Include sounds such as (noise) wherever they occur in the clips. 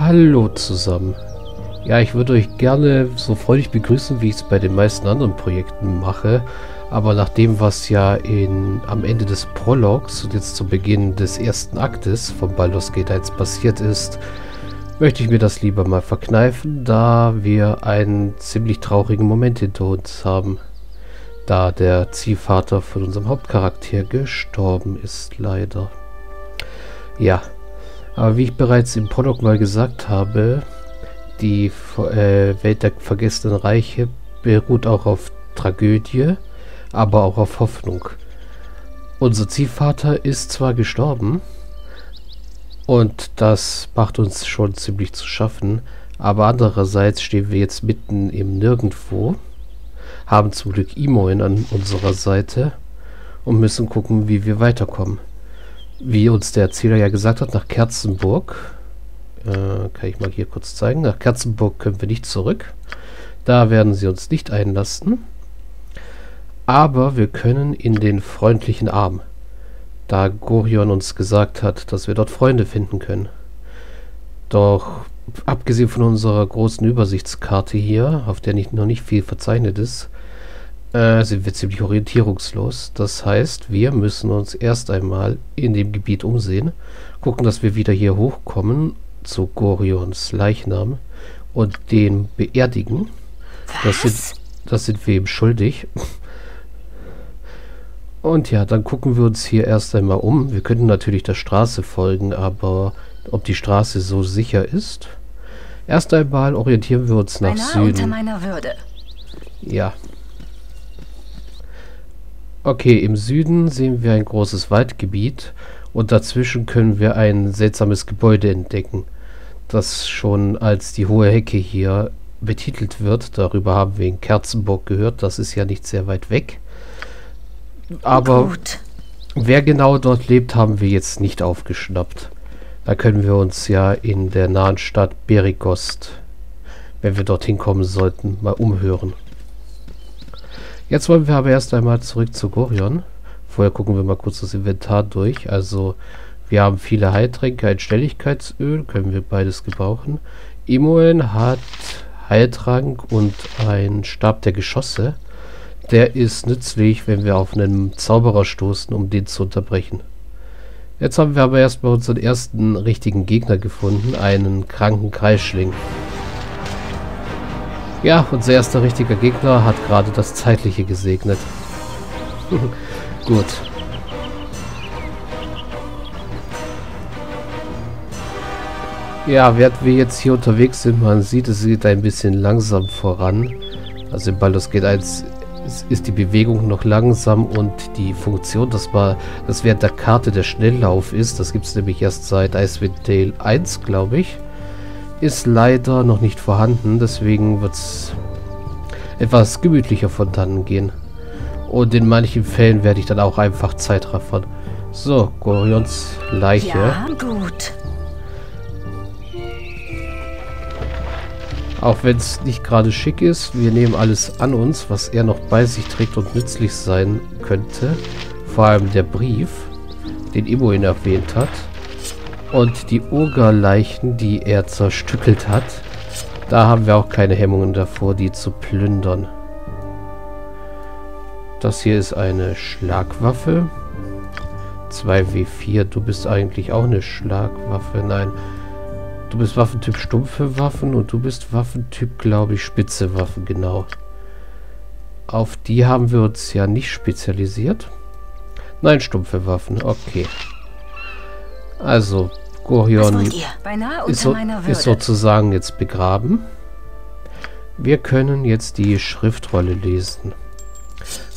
Hallo zusammen. Ja, ich würde euch gerne so freudig begrüßen, wie ich es bei den meisten anderen Projekten mache. Aber nach dem, was ja in, am Ende des Prologs und jetzt zu Beginn des ersten Aktes von Baldur's Gate 1 passiert ist, möchte ich mir das lieber mal verkneifen, da wir einen ziemlich traurigen Moment hinter uns haben. Da der Ziehvater von unserem Hauptcharakter gestorben ist, leider. Ja, aber wie ich bereits im Prolog mal gesagt habe, die äh, Welt der vergessenen Reiche beruht auch auf Tragödie, aber auch auf Hoffnung. Unser Ziehvater ist zwar gestorben, und das macht uns schon ziemlich zu schaffen, aber andererseits stehen wir jetzt mitten im Nirgendwo, haben zum Glück Imoin an unserer Seite und müssen gucken, wie wir weiterkommen. Wie uns der Erzähler ja gesagt hat, nach Kerzenburg äh, kann ich mal hier kurz zeigen. Nach Kerzenburg können wir nicht zurück. Da werden sie uns nicht einlassen. Aber wir können in den freundlichen Arm. Da Gorion uns gesagt hat, dass wir dort Freunde finden können. Doch abgesehen von unserer großen Übersichtskarte hier, auf der nicht, noch nicht viel verzeichnet ist, äh, sind wir ziemlich orientierungslos. Das heißt, wir müssen uns erst einmal in dem Gebiet umsehen, gucken, dass wir wieder hier hochkommen zu Gorions Leichnam und den beerdigen. Das sind, das sind wir ihm schuldig. Und ja, dann gucken wir uns hier erst einmal um. Wir könnten natürlich der Straße folgen, aber ob die Straße so sicher ist? Erst einmal orientieren wir uns nach Beinahe Süden. Unter meiner Würde. Ja. Okay, im Süden sehen wir ein großes Waldgebiet und dazwischen können wir ein seltsames Gebäude entdecken das schon als die hohe Hecke hier betitelt wird. Darüber haben wir in Kerzenburg gehört. Das ist ja nicht sehr weit weg. Aber Gut. wer genau dort lebt, haben wir jetzt nicht aufgeschnappt. Da können wir uns ja in der nahen Stadt Berigost, wenn wir dorthin kommen sollten, mal umhören. Jetzt wollen wir aber erst einmal zurück zu Gorion. Vorher gucken wir mal kurz das Inventar durch. Also wir haben viele Heiltränke, ein Stelligkeitsöl, können wir beides gebrauchen. Imoen hat Heiltrank und ein Stab der Geschosse. Der ist nützlich, wenn wir auf einen Zauberer stoßen, um den zu unterbrechen. Jetzt haben wir aber erstmal unseren ersten richtigen Gegner gefunden, einen kranken Kreisschling. Ja, unser erster richtiger Gegner hat gerade das Zeitliche gesegnet. (laughs) Gut. Ja, während wir jetzt hier unterwegs sind, man sieht, es geht ein bisschen langsam voran. Also im Baldur's Gate 1 ist die Bewegung noch langsam und die Funktion, dass man, das während der Karte der Schnelllauf ist, das gibt es nämlich erst seit Icewind Dale 1, glaube ich, ist leider noch nicht vorhanden. Deswegen wird es etwas gemütlicher von dann gehen. Und in manchen Fällen werde ich dann auch einfach Zeitraffern. So, Gorions Leiche. Ja, gut. Auch wenn es nicht gerade schick ist, wir nehmen alles an uns, was er noch bei sich trägt und nützlich sein könnte. Vor allem der Brief, den Imoin erwähnt hat. Und die Ogerleichen, die er zerstückelt hat. Da haben wir auch keine Hemmungen davor, die zu plündern. Das hier ist eine Schlagwaffe. 2W4, du bist eigentlich auch eine Schlagwaffe. Nein, Du bist Waffentyp stumpfe Waffen und du bist Waffentyp, glaube ich, spitze Waffen, genau. Auf die haben wir uns ja nicht spezialisiert. Nein, stumpfe Waffen, okay. Also, Gorion ist, so, ist sozusagen jetzt begraben. Wir können jetzt die Schriftrolle lesen.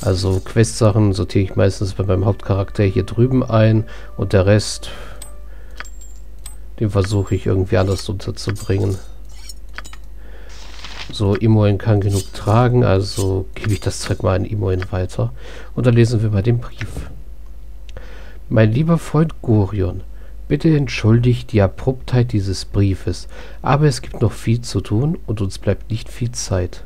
Also Questsachen sortiere ich meistens bei meinem Hauptcharakter hier drüben ein und der Rest den versuche ich irgendwie anders unterzubringen. So, Imoen kann genug tragen, also gebe ich das Zeug mal an Imoen weiter. Und dann lesen wir mal den Brief. Mein lieber Freund Gorion, bitte entschuldigt die Abruptheit dieses Briefes, aber es gibt noch viel zu tun und uns bleibt nicht viel Zeit.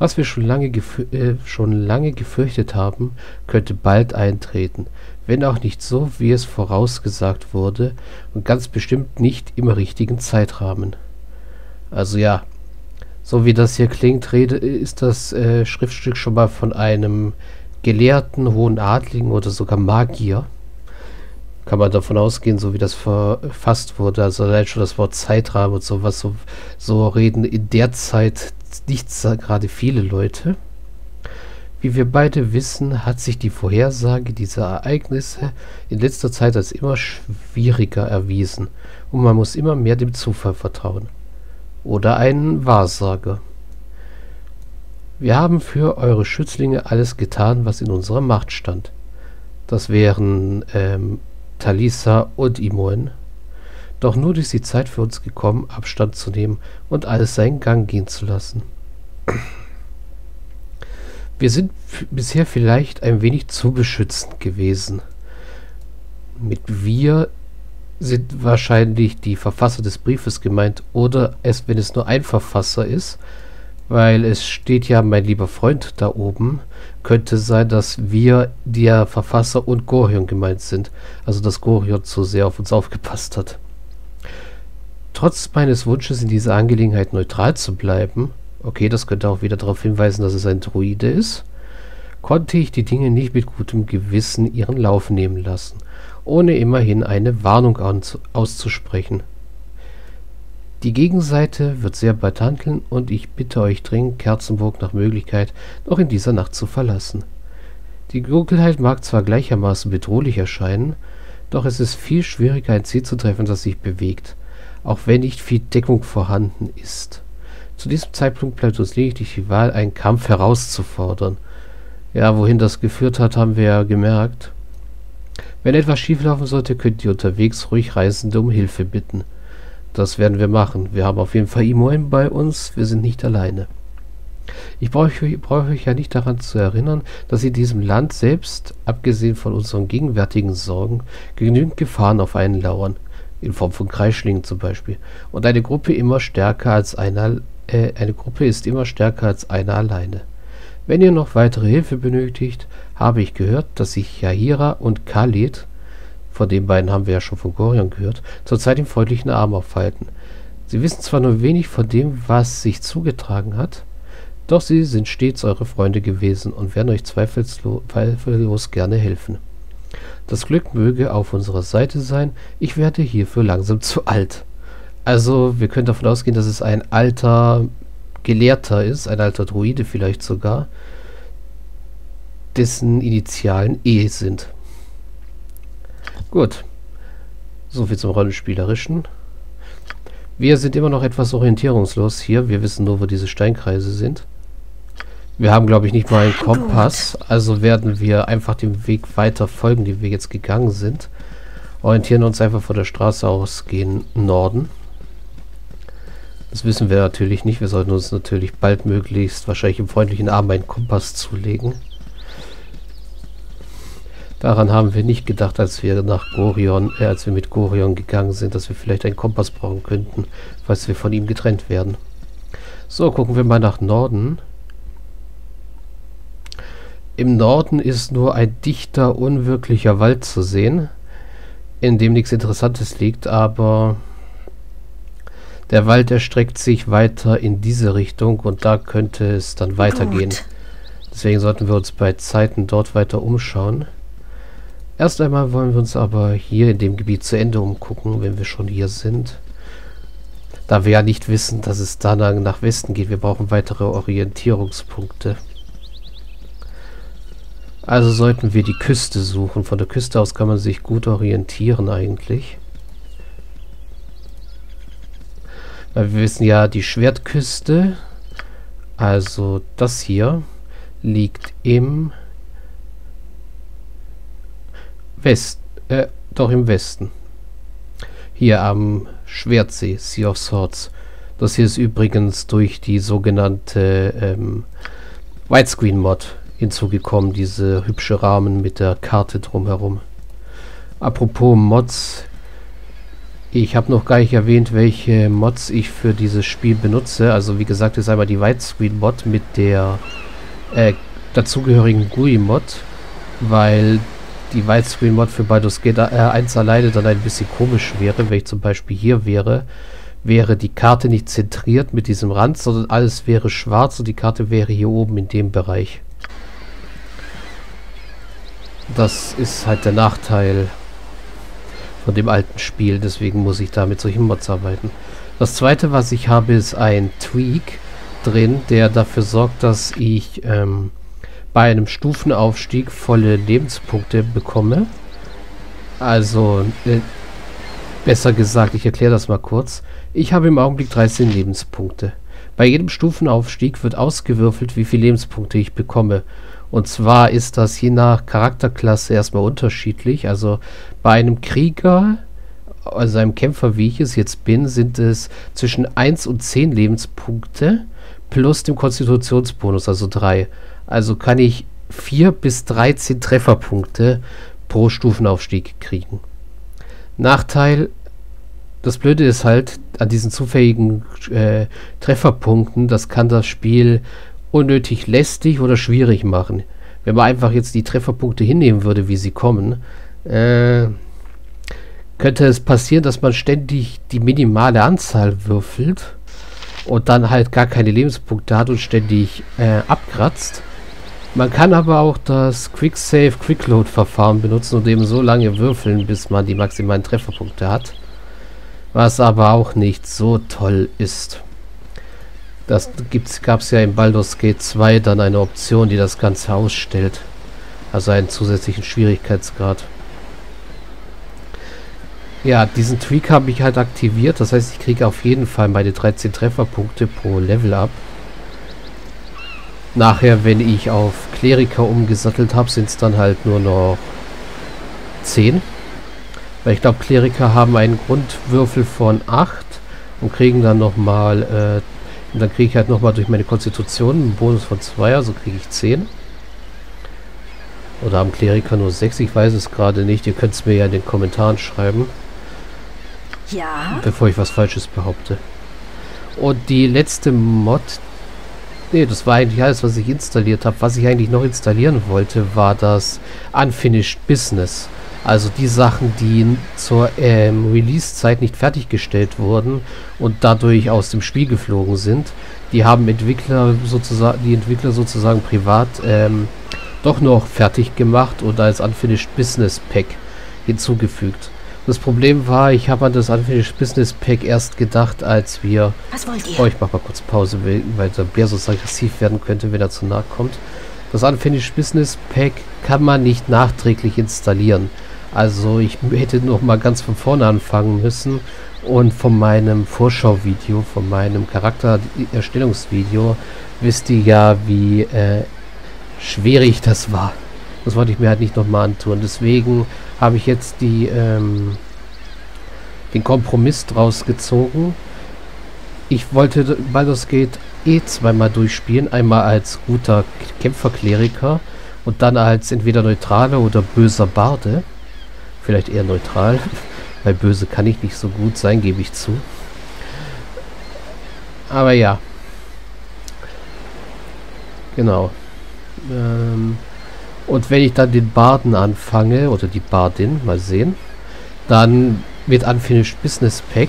Was wir schon lange, äh, schon lange gefürchtet haben, könnte bald eintreten, wenn auch nicht so, wie es vorausgesagt wurde und ganz bestimmt nicht im richtigen Zeitrahmen. Also ja, so wie das hier klingt, rede, ist das äh, Schriftstück schon mal von einem Gelehrten, hohen Adligen oder sogar Magier. Kann man davon ausgehen, so wie das verfasst wurde. Also allein schon das Wort Zeitrahmen und sowas, so, so reden in der Zeit nicht gerade viele Leute. Wie wir beide wissen, hat sich die Vorhersage dieser Ereignisse in letzter Zeit als immer schwieriger erwiesen und man muss immer mehr dem Zufall vertrauen. Oder einen Wahrsager. Wir haben für eure Schützlinge alles getan, was in unserer Macht stand. Das wären ähm, Talisa und Imoen. Doch nun ist die Zeit für uns gekommen, Abstand zu nehmen und alles seinen Gang gehen zu lassen. Wir sind bisher vielleicht ein wenig zu beschützend gewesen. Mit wir sind wahrscheinlich die Verfasser des Briefes gemeint oder es, wenn es nur ein Verfasser ist, weil es steht ja mein lieber Freund da oben, könnte sein, dass wir der Verfasser und Gorion gemeint sind. Also dass Gorion zu sehr auf uns aufgepasst hat. Trotz meines Wunsches in dieser Angelegenheit neutral zu bleiben, Okay, das könnte auch wieder darauf hinweisen, dass es ein Druide ist. Konnte ich die Dinge nicht mit gutem Gewissen ihren Lauf nehmen lassen, ohne immerhin eine Warnung auszusprechen. Die Gegenseite wird sehr bald handeln und ich bitte euch dringend, Kerzenburg nach Möglichkeit noch in dieser Nacht zu verlassen. Die Dunkelheit mag zwar gleichermaßen bedrohlich erscheinen, doch es ist viel schwieriger, ein Ziel zu treffen, das sich bewegt, auch wenn nicht viel Deckung vorhanden ist. Zu diesem Zeitpunkt bleibt uns lediglich die Wahl, einen Kampf herauszufordern. Ja, wohin das geführt hat, haben wir ja gemerkt. Wenn etwas schieflaufen sollte, könnt ihr unterwegs ruhig Reisende um Hilfe bitten. Das werden wir machen. Wir haben auf jeden Fall Imoen bei uns. Wir sind nicht alleine. Ich brauche euch, brauch euch ja nicht daran zu erinnern, dass in diesem Land selbst, abgesehen von unseren gegenwärtigen Sorgen, genügend Gefahren auf einen lauern. In Form von Kreischlingen zum Beispiel. Und eine Gruppe immer stärker als einer äh, eine Gruppe ist immer stärker als einer alleine. Wenn ihr noch weitere Hilfe benötigt, habe ich gehört, dass sich Yahira und Khalid, von den beiden haben wir ja schon von Gorion gehört, zurzeit im freundlichen Arm aufhalten. Sie wissen zwar nur wenig von dem, was sich zugetragen hat, doch sie sind stets eure Freunde gewesen und werden euch zweifellos gerne helfen. Das Glück möge auf unserer Seite sein, ich werde hierfür langsam zu alt. Also, wir können davon ausgehen, dass es ein alter Gelehrter ist, ein alter Druide vielleicht sogar, dessen Initialen E sind. Gut. Soviel zum Rollenspielerischen. Wir sind immer noch etwas orientierungslos hier. Wir wissen nur, wo diese Steinkreise sind. Wir haben, glaube ich, nicht mal einen Kompass. Also werden wir einfach dem Weg weiter folgen, den wir jetzt gegangen sind. Orientieren uns einfach von der Straße aus, gehen Norden. Das wissen wir natürlich nicht. Wir sollten uns natürlich baldmöglichst wahrscheinlich im freundlichen Arm einen Kompass zulegen. Daran haben wir nicht gedacht, als wir nach Gorion, äh, als wir mit Gorion gegangen sind, dass wir vielleicht einen Kompass brauchen könnten, falls wir von ihm getrennt werden. So, gucken wir mal nach Norden. Im Norden ist nur ein dichter, unwirklicher Wald zu sehen, in dem nichts Interessantes liegt, aber der Wald erstreckt sich weiter in diese Richtung und da könnte es dann weitergehen. Gut. Deswegen sollten wir uns bei Zeiten dort weiter umschauen. Erst einmal wollen wir uns aber hier in dem Gebiet zu Ende umgucken, wenn wir schon hier sind. Da wir ja nicht wissen, dass es dann nach Westen geht. Wir brauchen weitere Orientierungspunkte. Also sollten wir die Küste suchen. Von der Küste aus kann man sich gut orientieren eigentlich. Weil wir wissen ja, die Schwertküste, also das hier, liegt im West, äh, doch im Westen. Hier am Schwertsee, Sea of Swords. Das hier ist übrigens durch die sogenannte ähm, Widescreen-Mod hinzugekommen, diese hübsche Rahmen mit der Karte drumherum. Apropos Mods, ich habe noch gar nicht erwähnt, welche Mods ich für dieses Spiel benutze. Also wie gesagt, ist einmal die Widescreen-Mod mit der äh, dazugehörigen GUI-Mod, weil die Widescreen-Mod für Baldur's Gate äh, 1 alleine dann ein bisschen komisch wäre, wenn ich zum Beispiel hier wäre, wäre die Karte nicht zentriert mit diesem Rand, sondern alles wäre schwarz und die Karte wäre hier oben in dem Bereich. Das ist halt der Nachteil von dem alten Spiel, deswegen muss ich da mit solchen Mods arbeiten. Das zweite, was ich habe, ist ein Tweak drin, der dafür sorgt, dass ich ähm, bei einem Stufenaufstieg volle Lebenspunkte bekomme. Also, äh, besser gesagt, ich erkläre das mal kurz. Ich habe im Augenblick 13 Lebenspunkte. Bei jedem Stufenaufstieg wird ausgewürfelt, wie viele Lebenspunkte ich bekomme. Und zwar ist das je nach Charakterklasse erstmal unterschiedlich. Also bei einem Krieger, also einem Kämpfer, wie ich es jetzt bin, sind es zwischen 1 und 10 Lebenspunkte plus dem Konstitutionsbonus, also 3. Also kann ich 4 bis 13 Trefferpunkte pro Stufenaufstieg kriegen. Nachteil, das Blöde ist halt, an diesen zufälligen äh, Trefferpunkten, das kann das Spiel unnötig lästig oder schwierig machen. Wenn man einfach jetzt die Trefferpunkte hinnehmen würde, wie sie kommen, äh, könnte es passieren, dass man ständig die minimale Anzahl würfelt und dann halt gar keine Lebenspunkte hat und ständig äh, abkratzt. Man kann aber auch das Quick Save Quick Load Verfahren benutzen und eben so lange würfeln, bis man die maximalen Trefferpunkte hat was aber auch nicht so toll ist. Das gab es ja in Baldur's Gate 2 dann eine Option, die das Ganze ausstellt. Also einen zusätzlichen Schwierigkeitsgrad. Ja, diesen Tweak habe ich halt aktiviert. Das heißt, ich kriege auf jeden Fall meine 13 Trefferpunkte pro Level ab. Nachher, wenn ich auf Kleriker umgesattelt habe, sind es dann halt nur noch 10. Weil ich glaube, Kleriker haben einen Grundwürfel von 8 und kriegen dann nochmal, äh, und dann kriege ich halt nochmal durch meine Konstitution einen Bonus von 2, also kriege ich 10. Oder haben Kleriker nur 6? Ich weiß es gerade nicht. Ihr könnt es mir ja in den Kommentaren schreiben. Ja. Bevor ich was Falsches behaupte. Und die letzte Mod. Ne, das war eigentlich alles, was ich installiert habe. Was ich eigentlich noch installieren wollte, war das Unfinished Business. Also die Sachen, die zur ähm, Release-Zeit nicht fertiggestellt wurden und dadurch aus dem Spiel geflogen sind, die haben Entwickler sozusagen, die Entwickler sozusagen privat ähm, doch noch fertig gemacht und als Unfinished Business Pack hinzugefügt. Das Problem war, ich habe an das Unfinished Business Pack erst gedacht, als wir... Was wollt ihr? Oh, ich mach mal kurz Pause, weil der Bär so aggressiv werden könnte, wenn er zu nahe kommt. Das Unfinished Business Pack kann man nicht nachträglich installieren. Also ich hätte noch mal ganz von vorne anfangen müssen und von meinem Vorschauvideo, von meinem Charaktererstellungsvideo wisst ihr ja, wie äh, schwierig das war. Das wollte ich mir halt nicht nochmal antun. Deswegen habe ich jetzt die ähm, den Kompromiss draus gezogen. Ich wollte Baldur's Gate eh zweimal durchspielen. Einmal als guter Kämpferkleriker und dann als entweder neutraler oder böser Barde. Vielleicht eher neutral. (laughs) Weil böse kann ich nicht so gut sein, gebe ich zu. Aber ja. Genau. Ähm, und wenn ich dann den Baden anfange, oder die Bardin, mal sehen, dann wird Unfinished Business Pack.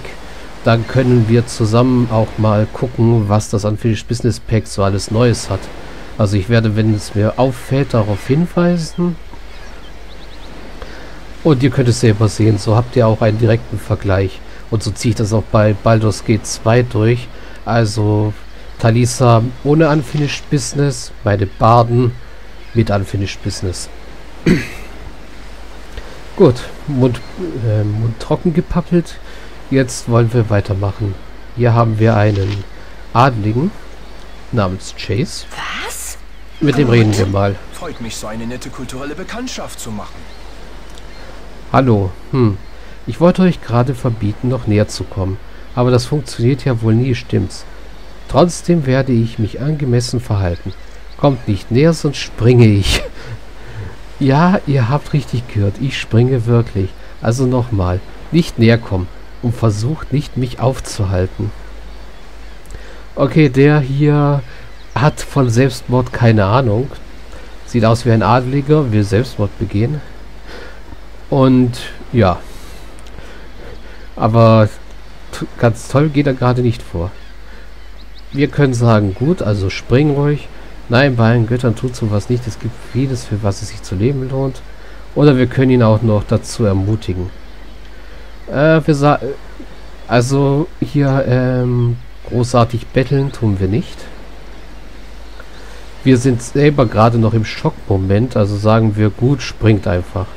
Dann können wir zusammen auch mal gucken, was das Unfinished Business Pack so alles Neues hat. Also ich werde, wenn es mir auffällt, darauf hinweisen. Und ihr könnt es selber sehen, so habt ihr auch einen direkten Vergleich. Und so ziehe ich das auch bei Baldur's Gate 2 durch. Also Talisa ohne Unfinished Business, meine Barden mit Unfinished Business. Gut, Mund, äh, Mund trocken gepappelt. Jetzt wollen wir weitermachen. Hier haben wir einen Adligen namens Chase. Was? Mit dem reden wir mal. Freut mich, so eine nette kulturelle Bekanntschaft zu machen. Hallo, hm. Ich wollte euch gerade verbieten, noch näher zu kommen. Aber das funktioniert ja wohl nie, stimmt's? Trotzdem werde ich mich angemessen verhalten. Kommt nicht näher, sonst springe ich. (laughs) ja, ihr habt richtig gehört, ich springe wirklich. Also nochmal, nicht näher kommen und versucht nicht, mich aufzuhalten. Okay, der hier hat von Selbstmord keine Ahnung. Sieht aus wie ein Adeliger, will Selbstmord begehen. Und ja. Aber ganz toll geht er gerade nicht vor. Wir können sagen, gut, also spring ruhig. Nein, bei allen Göttern tut sowas nicht. Es gibt vieles, für was es sich zu leben lohnt. Oder wir können ihn auch noch dazu ermutigen. Äh, wir sagen... Also hier ähm, großartig betteln tun wir nicht. Wir sind selber gerade noch im Schockmoment, also sagen wir gut, springt einfach.